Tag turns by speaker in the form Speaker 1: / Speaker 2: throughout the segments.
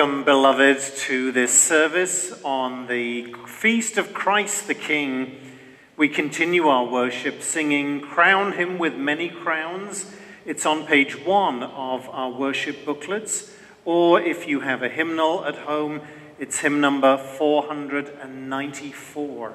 Speaker 1: Welcome, beloved, to this service on the feast of Christ the King. We continue our worship singing Crown Him with Many Crowns. It's on page one of our worship booklets, or if you have a hymnal at home, it's hymn number 494.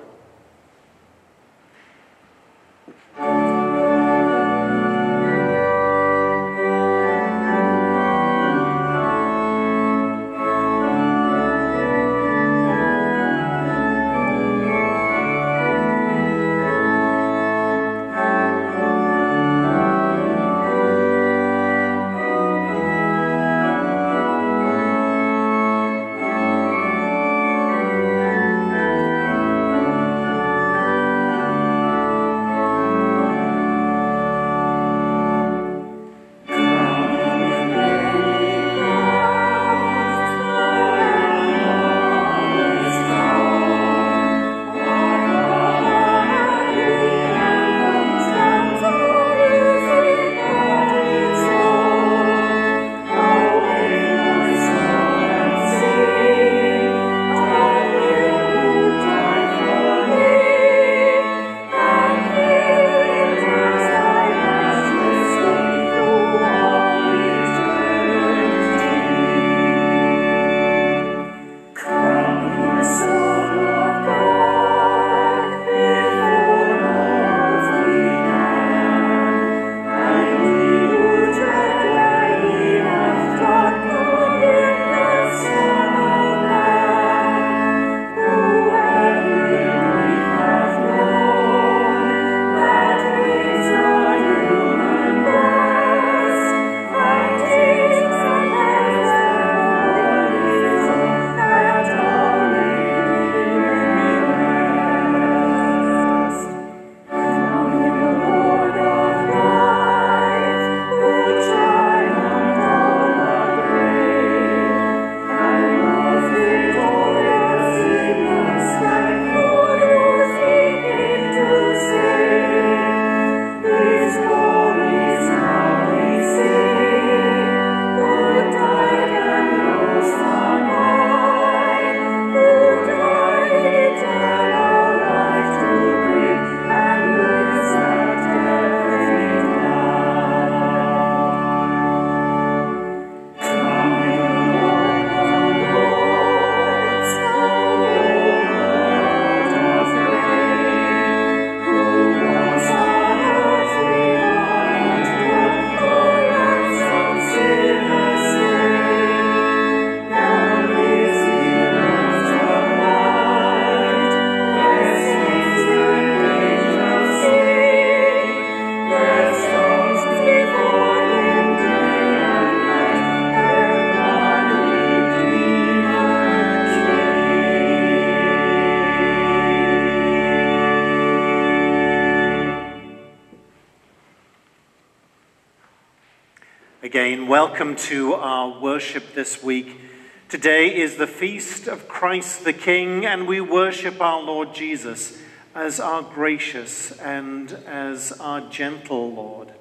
Speaker 1: Welcome to our worship this week. Today is the feast of Christ the King, and we worship our Lord Jesus as our gracious and as our gentle Lord.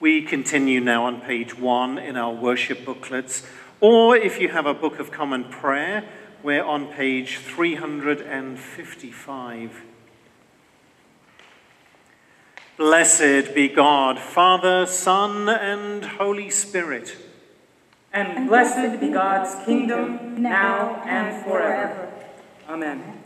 Speaker 1: We continue now on page one in our worship booklets, or if you have a book of common prayer, we're on page 355. Blessed be God, Father, Son, and Holy Spirit.
Speaker 2: And blessed be God's kingdom now and forever. Amen.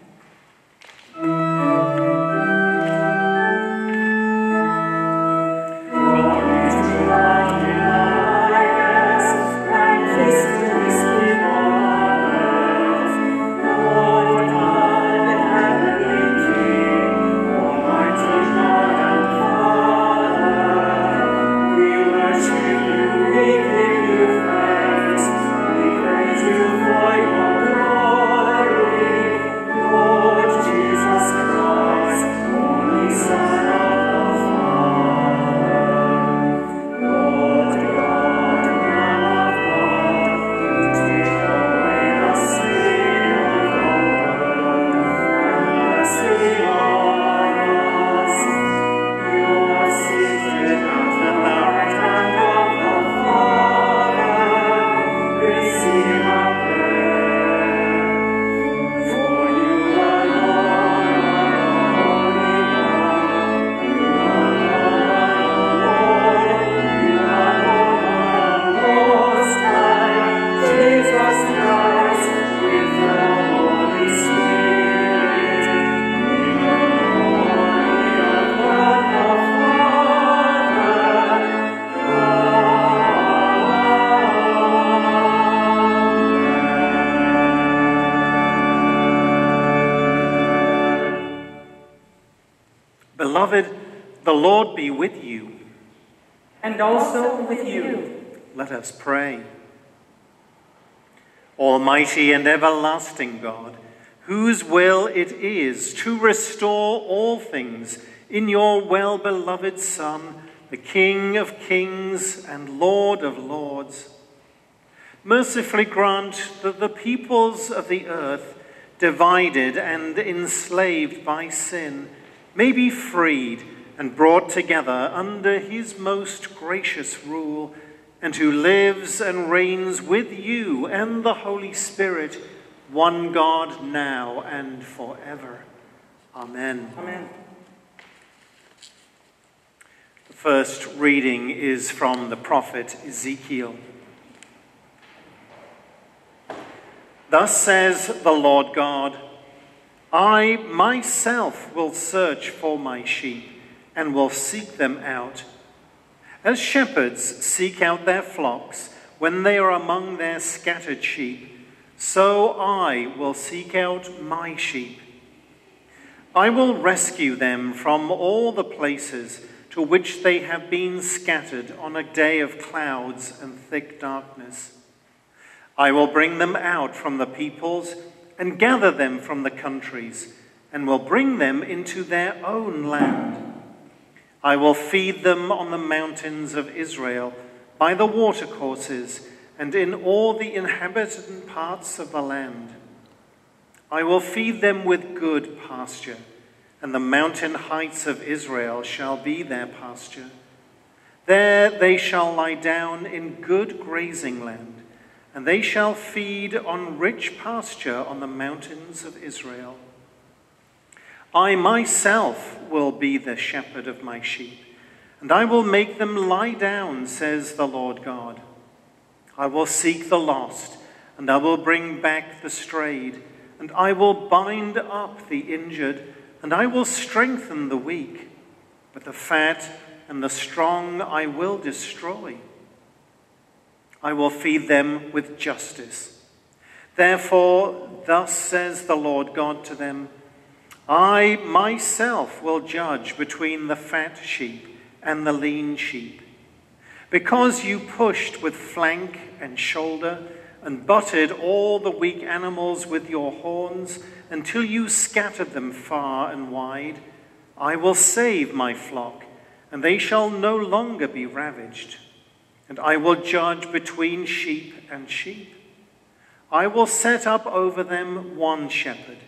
Speaker 1: Us pray. Almighty and everlasting God, whose will it is to restore all things in your well beloved Son, the King of kings and Lord of lords, mercifully grant that the peoples of the earth, divided and enslaved by sin, may be freed and brought together under his most gracious rule, and who lives and reigns with you and the Holy Spirit, one God, now and forever. Amen.
Speaker 2: Amen.
Speaker 1: The first reading is from the prophet Ezekiel. Thus says the Lord God. I myself will search for my sheep and will seek them out. As shepherds seek out their flocks when they are among their scattered sheep, so I will seek out my sheep. I will rescue them from all the places to which they have been scattered on a day of clouds and thick darkness. I will bring them out from the peoples and gather them from the countries, and will bring them into their own land. I will feed them on the mountains of Israel, by the watercourses, and in all the inhabited parts of the land. I will feed them with good pasture, and the mountain heights of Israel shall be their pasture. There they shall lie down in good grazing land and they shall feed on rich pasture on the mountains of Israel. I myself will be the shepherd of my sheep, and I will make them lie down, says the Lord God. I will seek the lost, and I will bring back the strayed, and I will bind up the injured, and I will strengthen the weak, but the fat and the strong I will destroy. I will feed them with justice. Therefore, thus says the Lord God to them I myself will judge between the fat sheep and the lean sheep. Because you pushed with flank and shoulder and butted all the weak animals with your horns until you scattered them far and wide, I will save my flock, and they shall no longer be ravaged. and I will judge between sheep and sheep. I will set up over them one shepherd,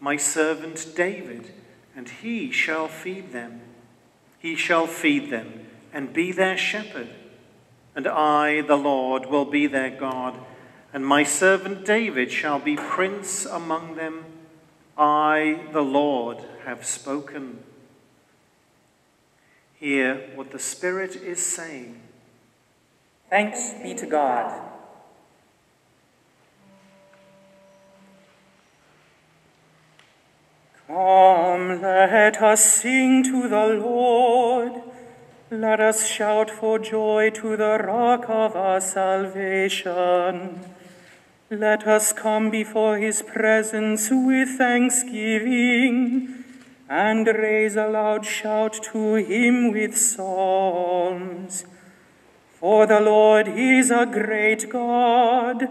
Speaker 1: my servant David, and he shall feed them. He shall feed them and be their shepherd. And I, the Lord, will be their God, and my servant David shall be prince among them. I, the Lord, have spoken. Hear what the Spirit is saying.
Speaker 2: Thanks be to God. Come, let us sing to the Lord. Let us shout for joy to the rock of our salvation. Let us come before his presence with thanksgiving and raise a loud shout to him with psalms. For the Lord is a great God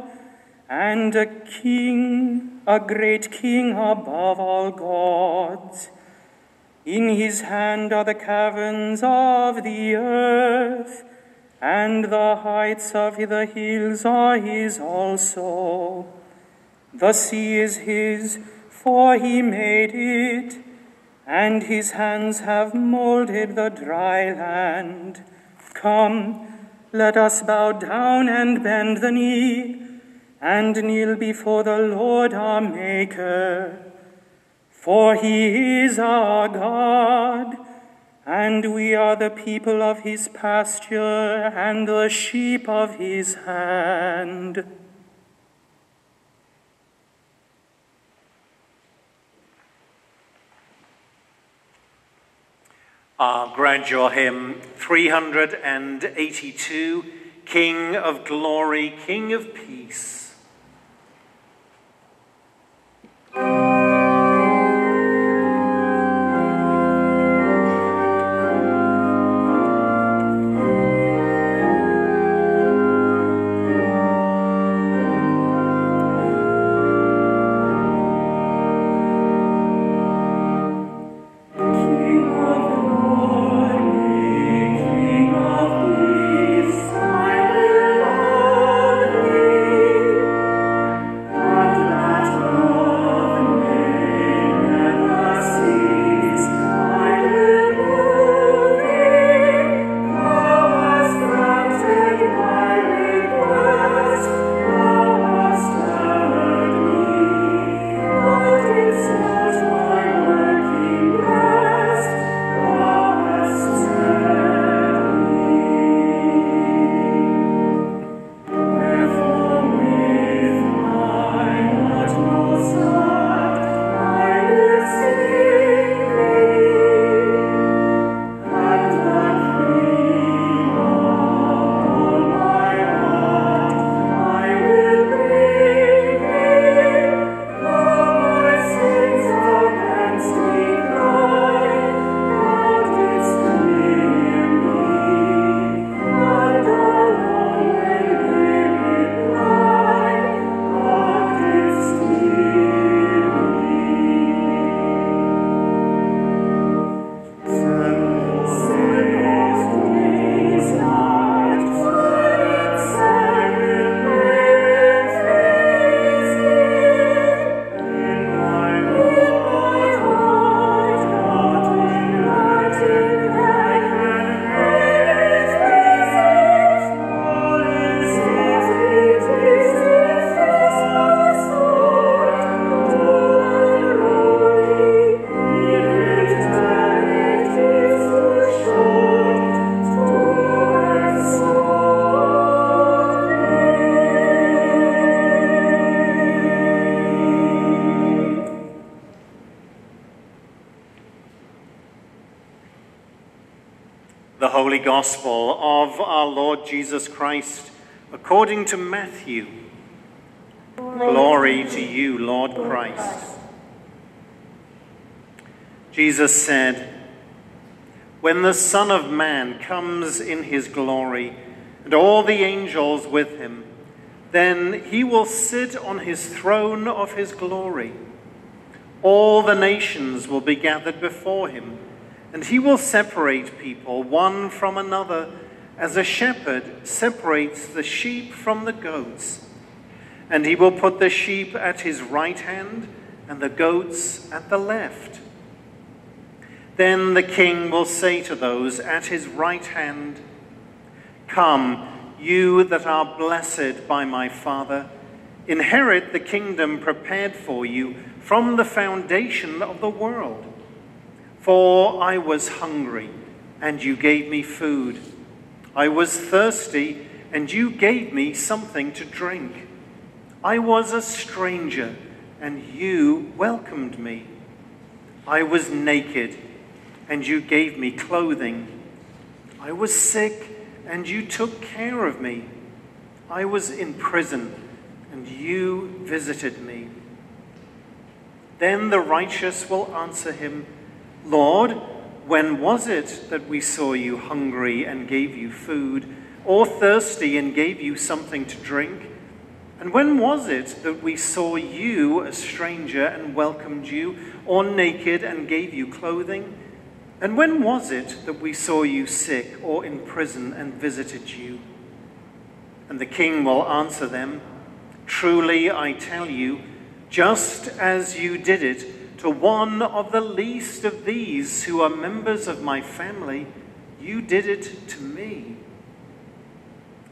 Speaker 2: and a king, a great king above all gods. In his hand are the caverns of the earth, and the heights of the hills are his also. The sea is his, for he made it, and his hands have molded the dry land. Come, let us bow down and bend the knee and kneel before the Lord our Maker. For he is our God, and we are the people of his pasture and the sheep of his hand.
Speaker 1: Our gradual hymn 382 King of Glory, King of Peace. Lord Jesus Christ according to Matthew. Glory to you, Lord Christ. Jesus said, When the Son of Man comes in his glory, and all the angels with him, then he will sit on his throne of his glory. All the nations will be gathered before him and he will separate people one from another as a shepherd separates the sheep from the goats. And he will put the sheep at his right hand and the goats at the left. Then the king will say to those at his right hand, Come, you that are blessed by my Father, inherit the kingdom prepared for you from the foundation of the world. For I was hungry, and you gave me food. I was thirsty, and you gave me something to drink. I was a stranger, and you welcomed me. I was naked, and you gave me clothing. I was sick, and you took care of me. I was in prison, and you visited me. Then the righteous will answer him, Lord, when was it that we saw you hungry and gave you food, or thirsty and gave you something to drink? And when was it that we saw you a stranger and welcomed you, or naked and gave you clothing? And when was it that we saw you sick or in prison and visited you? And the king will answer them, Truly I tell you, just as you did it to one of the least of these who are members of my family, you did it to me.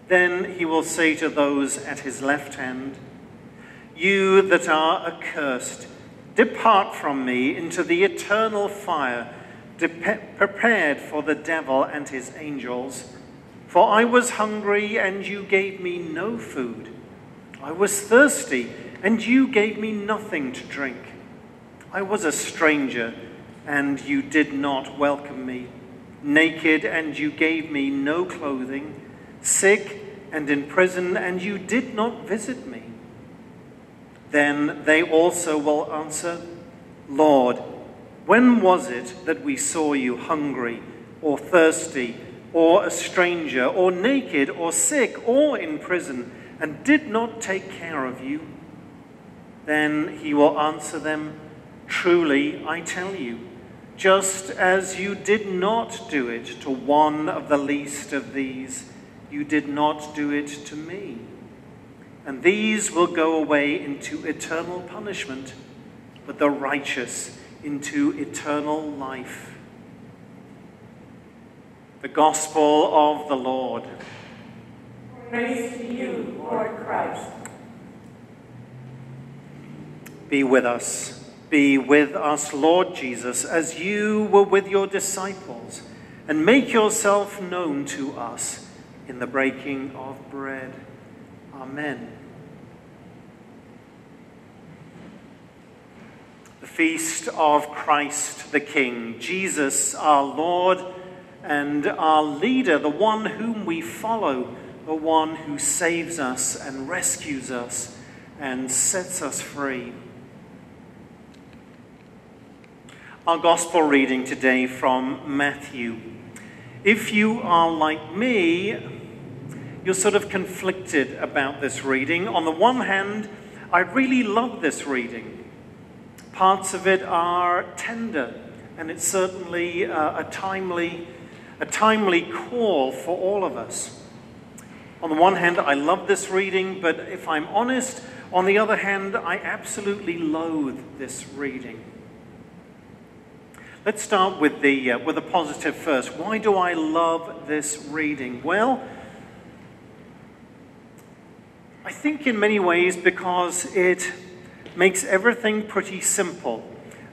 Speaker 1: Then he will say to those at his left hand, You that are accursed, depart from me into the eternal fire prepared for the devil and his angels. For I was hungry, and you gave me no food. I was thirsty and you gave me nothing to drink. I was a stranger, and you did not welcome me. Naked, and you gave me no clothing. Sick and in prison, and you did not visit me. Then they also will answer, Lord, when was it that we saw you hungry or thirsty or a stranger or naked or sick or in prison and did not take care of you? Then he will answer them, Truly, I tell you, just as you did not do it to one of the least of these, you did not do it to me. And these will go away into eternal punishment, but the righteous into eternal life. The Gospel of the Lord.
Speaker 3: Praise to you, Lord Christ.
Speaker 1: Be with us. Be with us, Lord Jesus, as you were with your disciples, and make yourself known to us in the breaking of bread. Amen. The feast of Christ the King, Jesus our Lord and our leader, the one whom we follow, the one who saves us and rescues us and sets us free. Our gospel reading today from Matthew. If you are like me, you're sort of conflicted about this reading. On the one hand, I really love this reading. Parts of it are tender, and it's certainly uh, a timely, a timely call for all of us. On the one hand, I love this reading, but if I'm honest, on the other hand, I absolutely loathe this reading. Let's start with the, uh, with the positive first. Why do I love this reading? Well, I think in many ways because it makes everything pretty simple.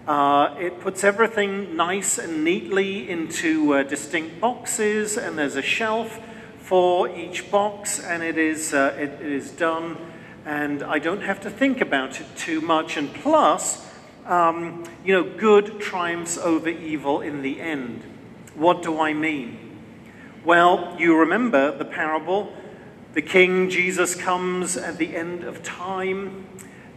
Speaker 1: Uh, it puts everything nice and neatly into uh, distinct boxes, and there's a shelf for each box, and it is, uh, it, it is done, and I don't have to think about it too much. And plus, um, you know, good triumphs over evil in the end. What do I mean? Well, you remember the parable. The King Jesus comes at the end of time,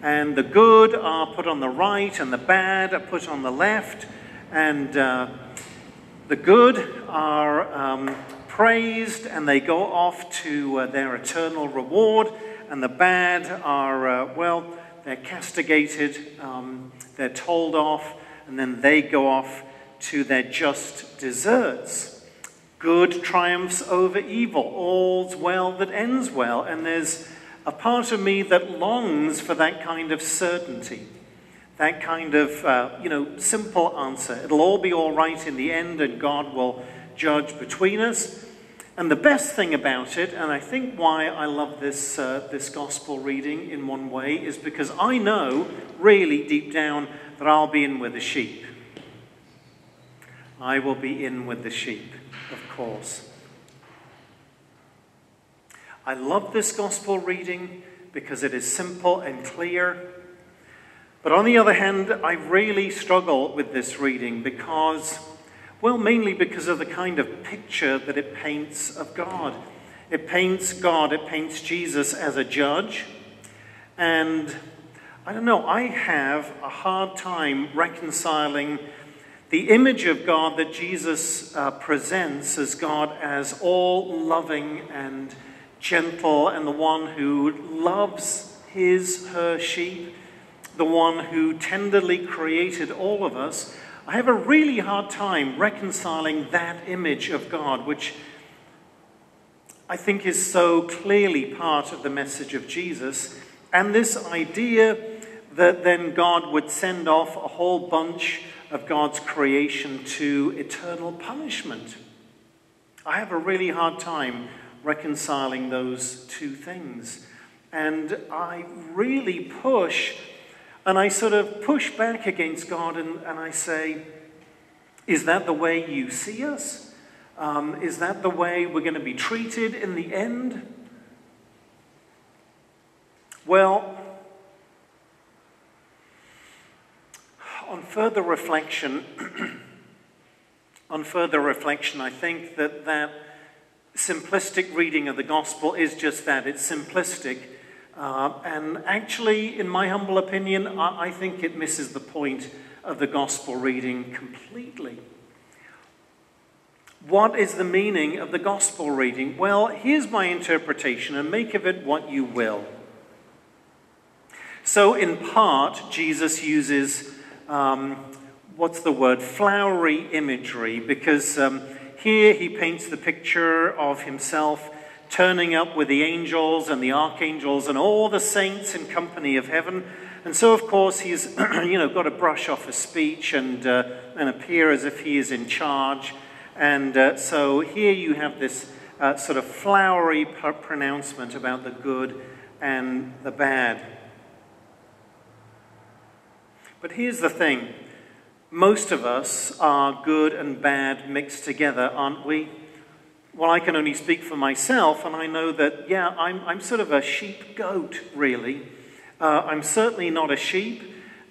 Speaker 1: and the good are put on the right, and the bad are put on the left, and uh, the good are um, praised, and they go off to uh, their eternal reward, and the bad are, uh, well, they're castigated, um, they're told off, and then they go off to their just deserts. Good triumphs over evil. All's well that ends well. And there's a part of me that longs for that kind of certainty, that kind of, uh, you know, simple answer. It'll all be all right in the end, and God will judge between us. And the best thing about it, and I think why I love this, uh, this gospel reading in one way, is because I know, really deep down, that I'll be in with the sheep. I will be in with the sheep, of course. I love this gospel reading because it is simple and clear. But on the other hand, I really struggle with this reading because, well, mainly because of the kind of picture that it paints of God. It paints God, it paints Jesus as a judge. And I don't know, I have a hard time reconciling the image of God that Jesus uh, presents as God as all loving and gentle and the one who loves his, her sheep, the one who tenderly created all of us, I have a really hard time reconciling that image of God, which I think is so clearly part of the message of Jesus, and this idea that then God would send off a whole bunch of God's creation to eternal punishment. I have a really hard time reconciling those two things. And I really push, and I sort of push back against God and, and I say, Is that the way you see us? Um, is that the way we're going to be treated in the end? Well, on further reflection, on further reflection, I think that that simplistic reading of the gospel is just that it's simplistic. Uh, and actually, in my humble opinion, I, I think it misses the point of the gospel reading completely. What is the meaning of the gospel reading? Well, here's my interpretation, and make of it what you will. So, in part, Jesus uses um, what's the word, flowery imagery, because um, here he paints the picture of himself turning up with the angels and the archangels and all the saints in company of heaven. And so, of course, he's you know got to brush off his speech and uh, and appear as if he is in charge. And uh, so here you have this uh, sort of flowery pronouncement about the good and the bad. But here's the thing most of us are good and bad mixed together, aren't we? Well, I can only speak for myself, and I know that, yeah, I'm, I'm sort of a sheep goat, really. Uh, I'm certainly not a sheep,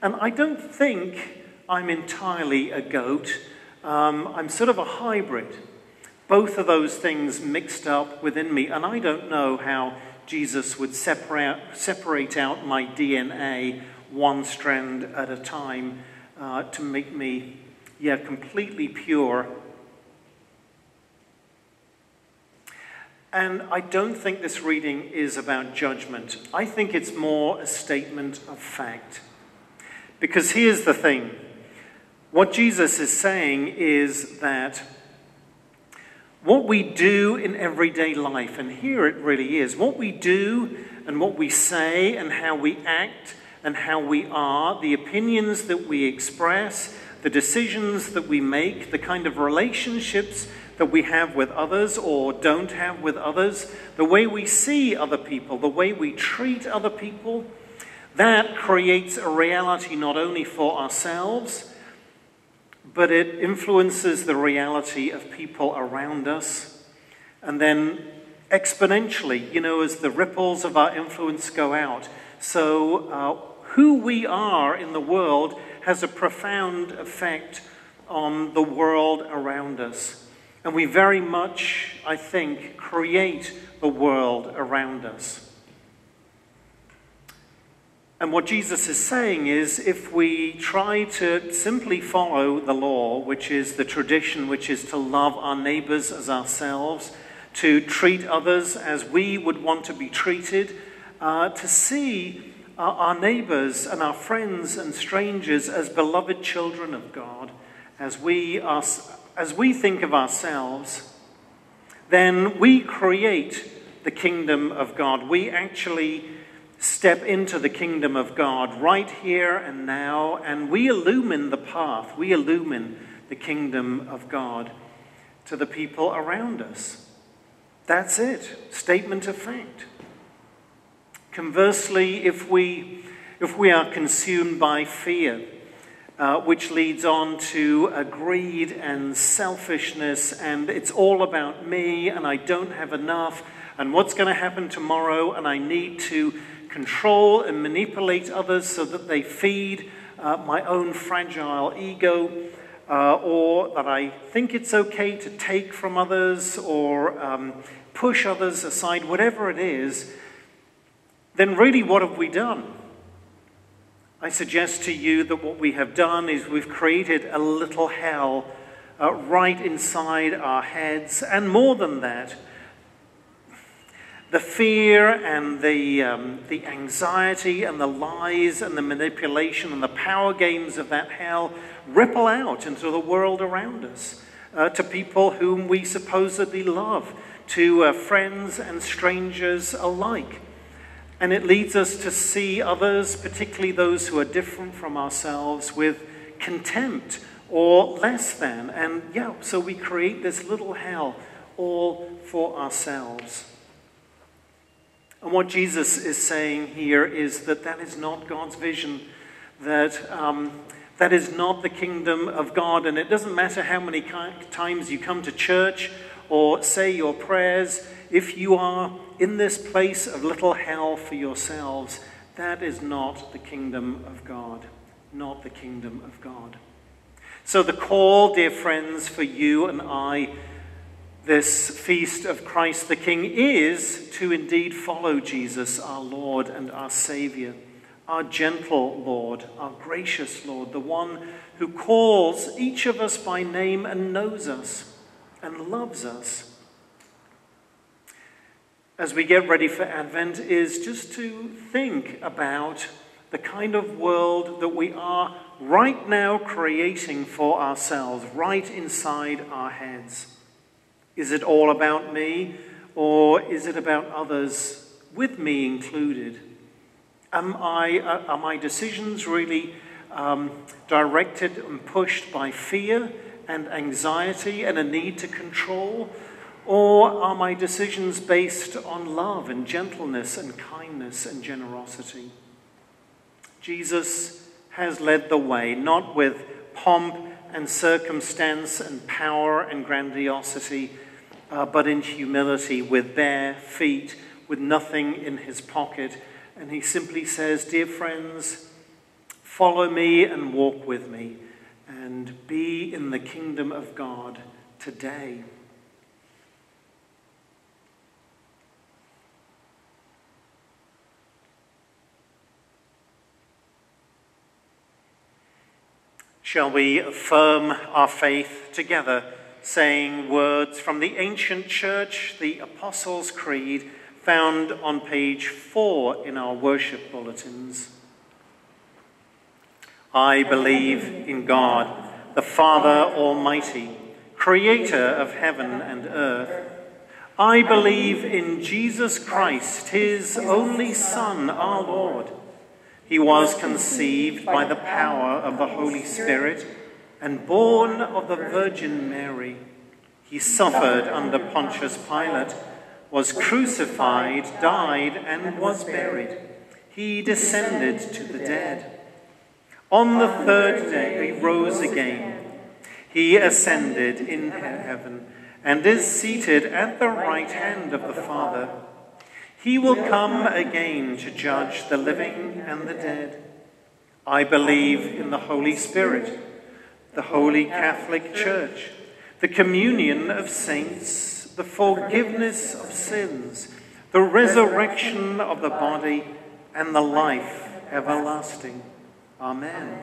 Speaker 1: and I don't think I'm entirely a goat. Um, I'm sort of a hybrid. Both of those things mixed up within me, and I don't know how Jesus would separate, separate out my DNA one strand at a time uh, to make me, yeah, completely pure. And I don't think this reading is about judgment. I think it's more a statement of fact. Because here's the thing what Jesus is saying is that what we do in everyday life, and here it really is, what we do and what we say and how we act and how we are, the opinions that we express, the decisions that we make, the kind of relationships that we have with others or don't have with others, the way we see other people, the way we treat other people, that creates a reality not only for ourselves, but it influences the reality of people around us. And then exponentially, you know, as the ripples of our influence go out, so uh, who we are in the world has a profound effect on the world around us. And we very much, I think, create the world around us. And what Jesus is saying is if we try to simply follow the law, which is the tradition, which is to love our neighbors as ourselves, to treat others as we would want to be treated, uh, to see our neighbors and our friends and strangers as beloved children of God, as we, are, as we think of ourselves, then we create the kingdom of God. We actually step into the kingdom of God right here and now, and we illumine the path. We illumine the kingdom of God to the people around us. That's it. Statement of fact. Conversely, if we, if we are consumed by fear, uh, which leads on to uh, greed and selfishness, and it's all about me, and I don't have enough, and what's going to happen tomorrow, and I need to control and manipulate others so that they feed uh, my own fragile ego, uh, or that I think it's okay to take from others or um, push others aside, whatever it is, then really what have we done? I suggest to you that what we have done is we've created a little hell uh, right inside our heads, and more than that, the fear and the, um, the anxiety and the lies and the manipulation and the power games of that hell ripple out into the world around us, uh, to people whom we supposedly love, to uh, friends and strangers alike. And it leads us to see others, particularly those who are different from ourselves, with contempt or less than. And yeah, so we create this little hell all for ourselves. And what Jesus is saying here is that that is not God's vision, that um, that is not the kingdom of God. And it doesn't matter how many times you come to church or say your prayers, if you are in this place of little hell for yourselves, that is not the kingdom of God. Not the kingdom of God. So, the call, dear friends, for you and I this feast of Christ the King is to indeed follow Jesus, our Lord and our Savior, our gentle Lord, our gracious Lord, the one who calls each of us by name and knows us and loves us. As we get ready for Advent, is just to think about the kind of world that we are right now creating for ourselves, right inside our heads. Is it all about me, or is it about others, with me included? Am I, uh, are my decisions really um, directed and pushed by fear and anxiety and a need to control? Or are my decisions based on love and gentleness and kindness and generosity? Jesus has led the way, not with pomp and circumstance and power and grandiosity uh, but in humility, with bare feet, with nothing in his pocket. And he simply says, Dear friends, follow me and walk with me, and be in the kingdom of God today. Shall we affirm our faith together? saying words from the ancient church, the Apostles' Creed, found on page four in our worship bulletins. I believe in God, the Father Almighty, creator of heaven and earth. I believe in Jesus Christ, his only Son, our Lord. He was conceived by the power of the Holy Spirit and born of the Virgin Mary. He suffered under Pontius Pilate, was crucified, died, and was buried. He descended to the dead. On the third day, he rose again. He ascended in heaven and is seated at the right hand of the Father. He will come again to judge the living and the dead. I believe in the Holy Spirit the Holy Catholic Church, the communion of saints, the forgiveness of sins, the resurrection of the body, and the life everlasting. Amen.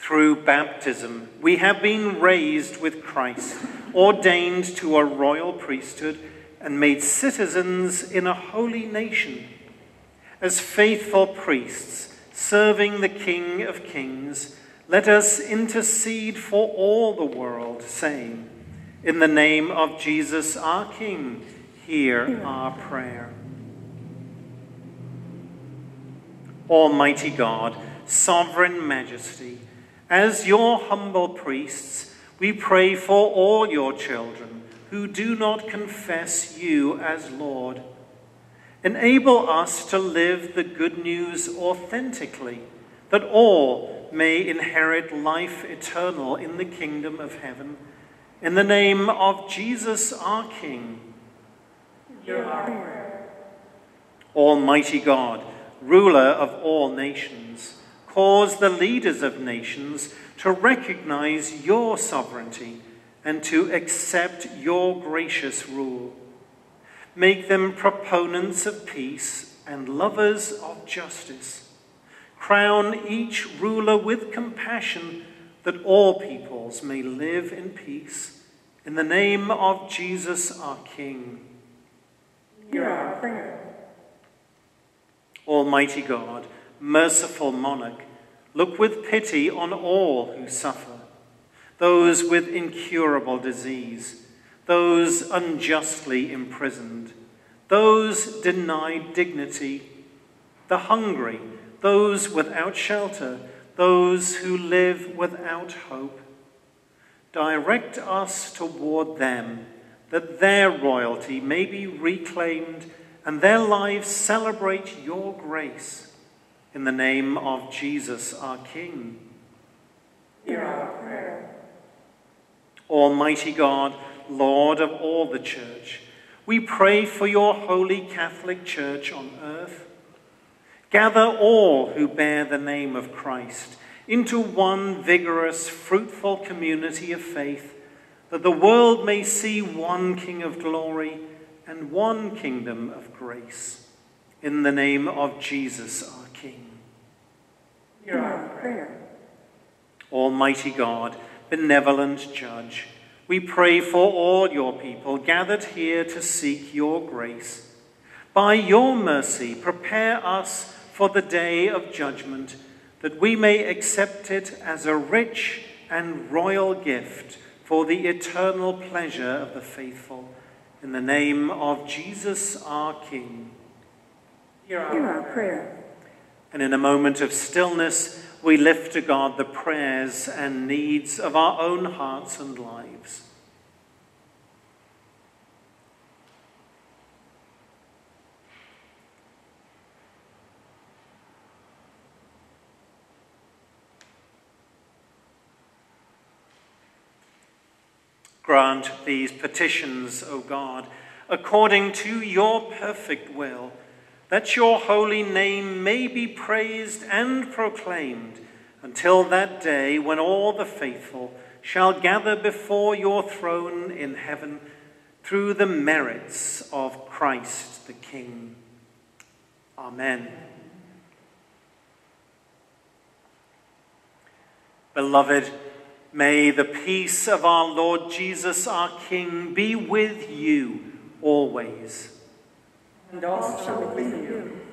Speaker 1: Through baptism, we have been raised with Christ, ordained to a royal priesthood, and made citizens in a holy nation. As faithful priests, serving the King of Kings, let us intercede for all the world, saying, In the name of Jesus our King, hear our prayer. Almighty God, sovereign majesty, as your humble priests, we pray for all your children who do not confess you as Lord. Enable us to live the good news authentically, that all may inherit life eternal in the kingdom of heaven. In the name of Jesus our King.
Speaker 3: Hear our.
Speaker 1: Almighty God, ruler of all nations, cause the leaders of nations to recognize your sovereignty and to accept your gracious rule. Make them proponents of peace and lovers of justice. Crown each ruler with compassion that all peoples may live in peace. In the name of Jesus our King.
Speaker 3: Hear our prayer.
Speaker 1: Almighty God, merciful monarch, look with pity on all who suffer, those with incurable disease, those unjustly imprisoned, those denied dignity, the hungry, those without shelter, those who live without hope. Direct us toward them, that their royalty may be reclaimed and their lives celebrate your grace. In the name of Jesus our King.
Speaker 3: Hear our prayer.
Speaker 1: Almighty God, Lord of all the church, we pray for your holy Catholic Church on earth. Gather all who bear the name of Christ into one vigorous, fruitful community of faith, that the world may see one King of glory and one kingdom of grace. In the name of Jesus.
Speaker 3: Hear our prayer.
Speaker 1: Almighty God, benevolent Judge, we pray for all your people gathered here to seek your grace. By your mercy, prepare us for the day of judgment, that we may accept it as a rich and royal gift for the eternal pleasure of the faithful. In the name of Jesus our King.
Speaker 3: Hear our prayer.
Speaker 1: And in a moment of stillness, we lift to God the prayers and needs of our own hearts and lives. Grant these petitions, O God, according to your perfect will, that your holy name may be praised and proclaimed until that day when all the faithful shall gather before your throne in heaven through the merits of Christ the King. Amen. Beloved, may the peace of our Lord Jesus our King be with you always.
Speaker 3: And also with you.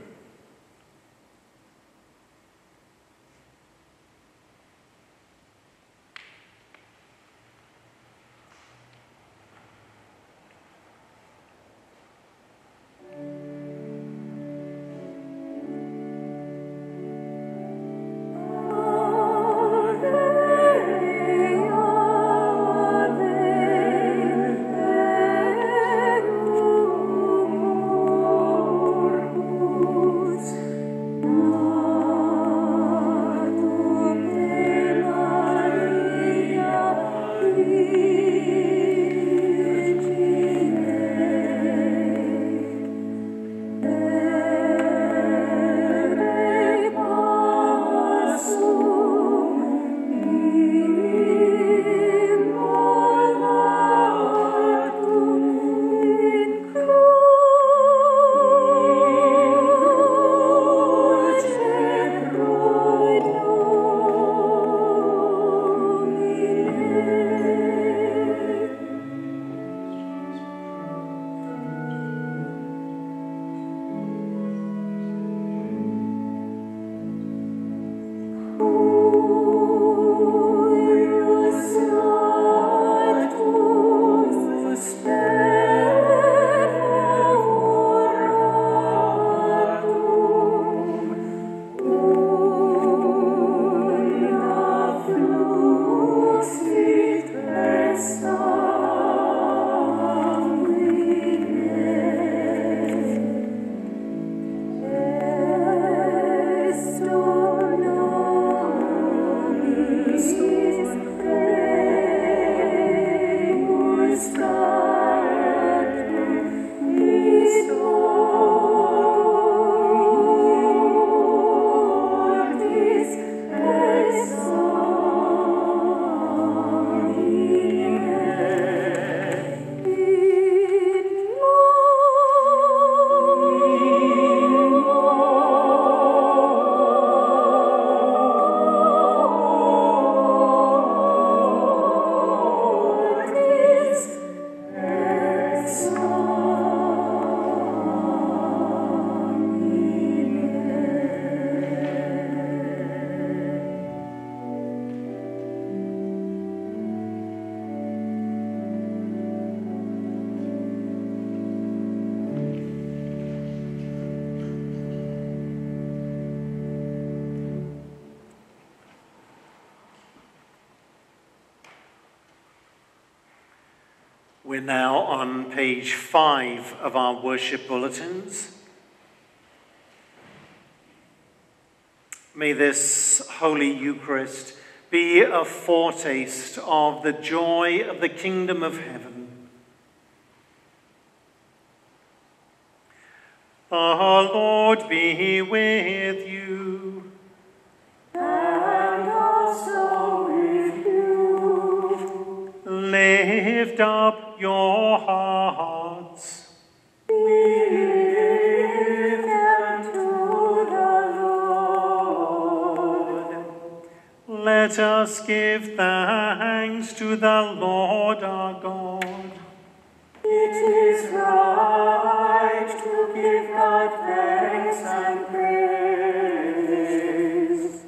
Speaker 1: Page five of our worship bulletins. May this Holy Eucharist be a foretaste of the joy of the kingdom of heaven. The Lord be with you.
Speaker 3: And also with you.
Speaker 1: Lift up your Let us give thanks to the Lord our God.
Speaker 3: It is right to give God thanks and praise.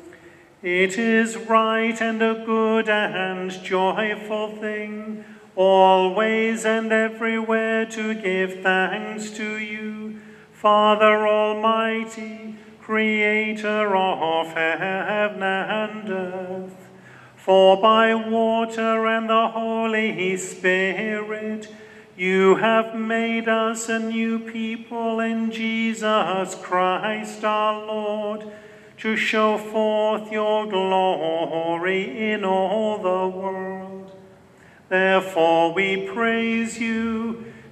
Speaker 1: It is right and a good and joyful thing, always and everywhere to give thanks to you, Father Almighty, Creator of heaven and earth. For by water and the Holy Spirit, you have made us a new people in Jesus Christ our Lord, to show forth your glory in all the world. Therefore we praise you,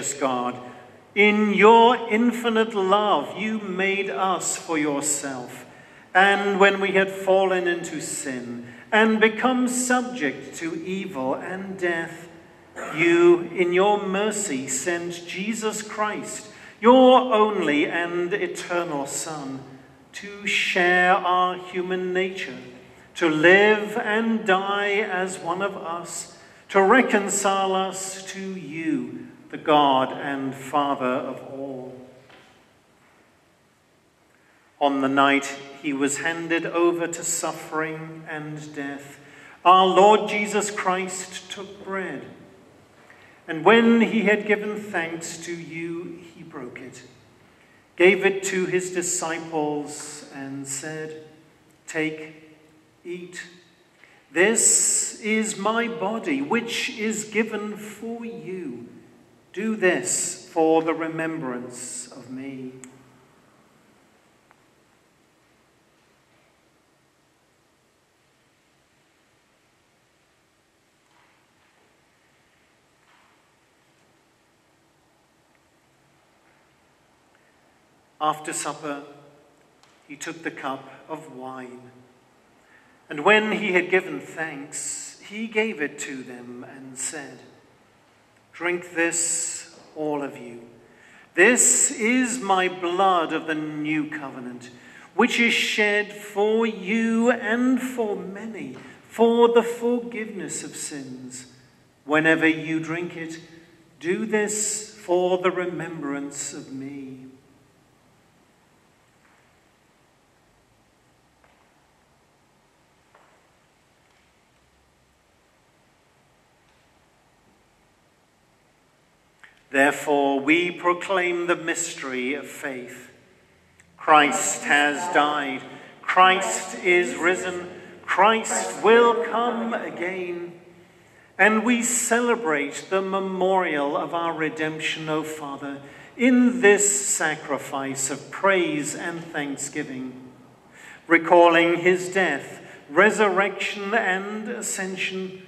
Speaker 1: Gracious God, in your infinite love, you made us for yourself. And when we had fallen into sin and become subject to evil and death, you, in your mercy, sent Jesus Christ, your only and eternal Son, to share our human nature, to live and die as one of us, to reconcile us to you, the God and Father of all. On the night he was handed over to suffering and death, our Lord Jesus Christ took bread. And when he had given thanks to you, he broke it, gave it to his disciples, and said, Take, eat. This is my body, which is given for you. Do this for the remembrance of me. After supper, he took the cup of wine. And when he had given thanks, he gave it to them and said, Drink this, all of you. This is my blood of the new covenant, which is shed for you and for many for the forgiveness of sins. Whenever you drink it, do this for the remembrance of me. Therefore, we proclaim the mystery of faith. Christ has died. Christ is risen. Christ will come again. And we celebrate the memorial of our redemption, O Father, in this sacrifice of praise and thanksgiving, recalling his death, resurrection, and ascension.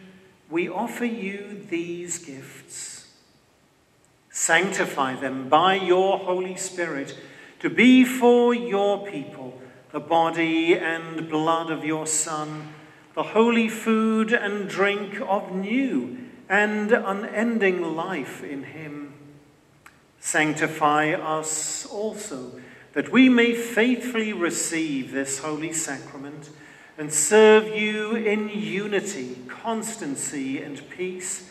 Speaker 1: We offer you these gifts. Sanctify them by your Holy Spirit to be for your people the body and blood of your Son, the holy food and drink of new and unending life in him. Sanctify us also, that we may faithfully receive this holy sacrament and serve you in unity, constancy, and peace,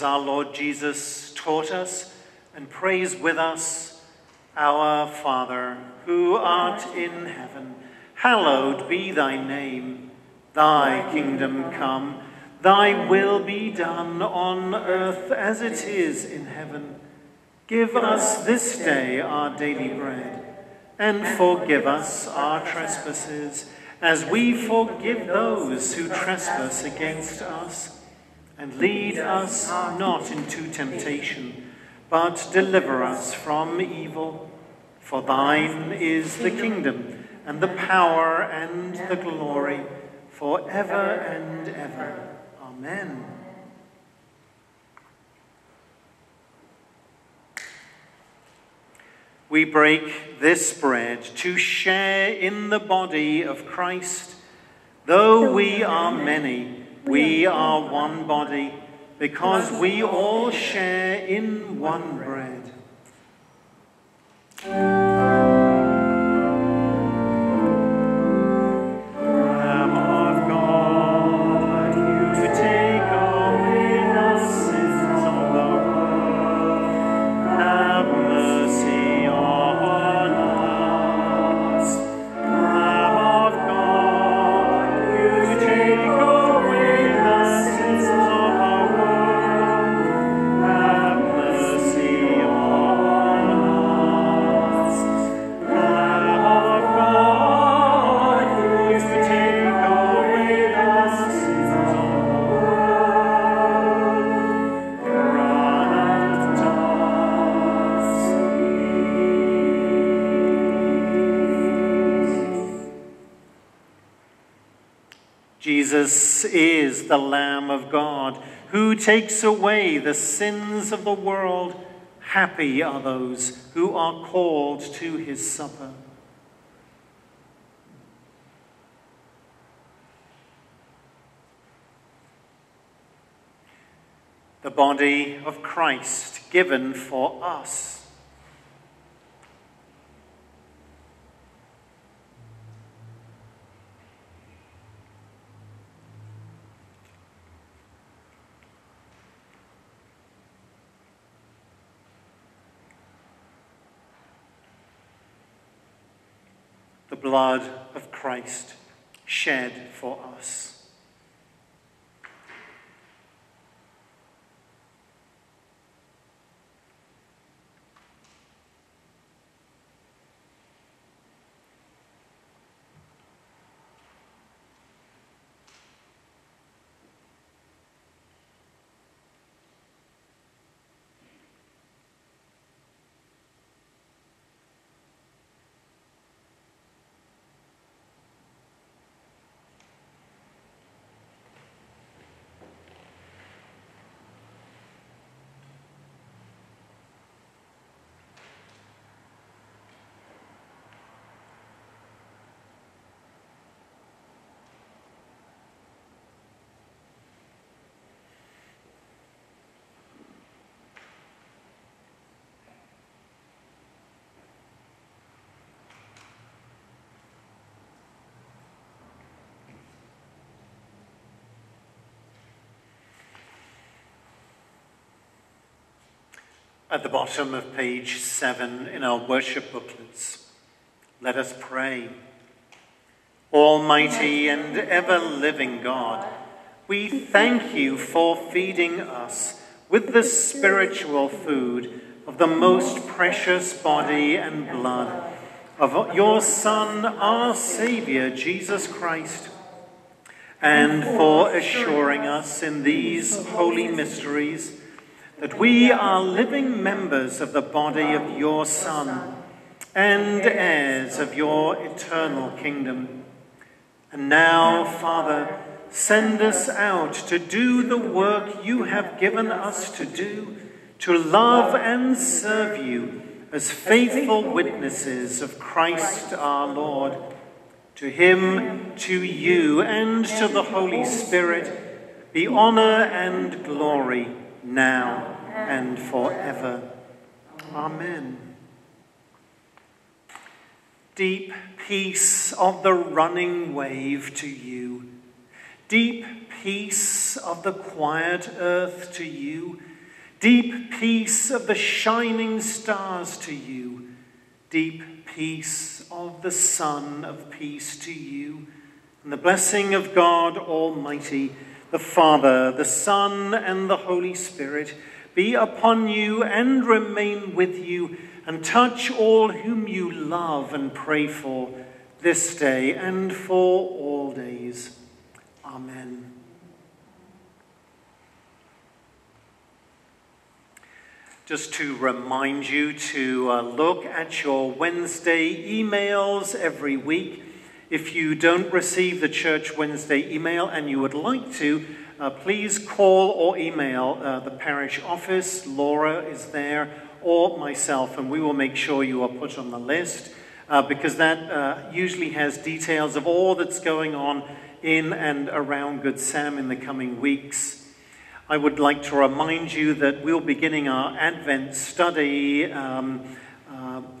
Speaker 1: As our Lord Jesus taught us and prays with us, Our Father, who art in heaven, hallowed be thy name. Thy kingdom come, thy will be done on earth as it is in heaven. Give us this day our daily bread, and forgive us our trespasses, as we forgive those who trespass against us. And lead us not into temptation, but deliver us from evil. For thine is the kingdom, and the power, and the glory, for ever and ever. Amen. We break this bread to share in the body of Christ. Though we are many, we are one body, because we all share in one bread. The Lamb of God who takes away the sins of the world. Happy are those who are called to his supper. The body of Christ given for us. Blood of Christ shed for us. At the bottom of page 7 in our worship booklets. Let us pray. Almighty and ever living God, we thank you for feeding us with the spiritual food of the most precious body and blood of your Son, our Saviour, Jesus Christ, and for assuring us in these holy mysteries that we are living members of the body of your Son and heirs of your eternal kingdom. And now, Father, send us out to do the work you have given us to do, to love and serve you as faithful witnesses of Christ our Lord. To him, to you, and to the Holy Spirit be honor and glory now and forever. Amen. Deep peace of the running wave to you. Deep peace of the quiet earth to you. Deep peace of the shining stars to you. Deep peace of the Son of peace to you. And the blessing of God Almighty, the Father, the Son, and the Holy Spirit be upon you and remain with you and touch all whom you love and pray for this day and for all days. Amen. Just to remind you to uh, look at your Wednesday emails every week. If you don't receive the Church Wednesday email and you would like to, uh, please call or email uh, the parish office. Laura is there, or myself, and we will make sure you are put on the list uh, because that uh, usually has details of all that's going on in and around Good Sam in the coming weeks. I would like to remind you that we'll be beginning our Advent study um,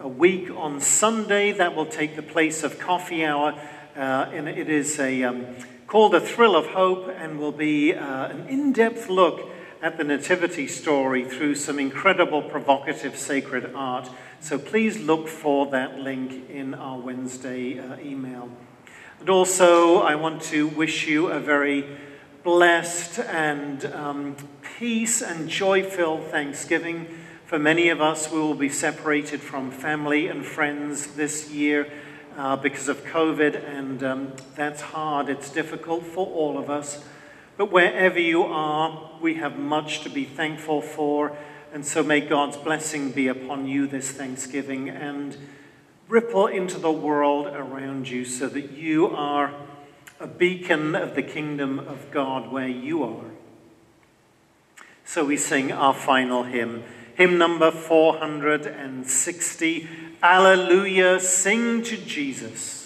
Speaker 1: uh, a week on Sunday. That will take the place of coffee hour. Uh, and it is a, um, called A Thrill of Hope and will be uh, an in depth look at the Nativity story through some incredible, provocative sacred art. So please look for that link in our Wednesday uh, email. And also, I want to wish you a very blessed and um, peace and joy filled Thanksgiving. For many of us, we will be separated from family and friends this year uh, because of COVID, and um, that's hard. It's difficult for all of us. But wherever you are, we have much to be thankful for, and so may God's blessing be upon you this Thanksgiving and ripple into the world around you so that you are a beacon of the kingdom of God where you are. So we sing our final hymn, hymn number 460 Alleluia, sing to Jesus.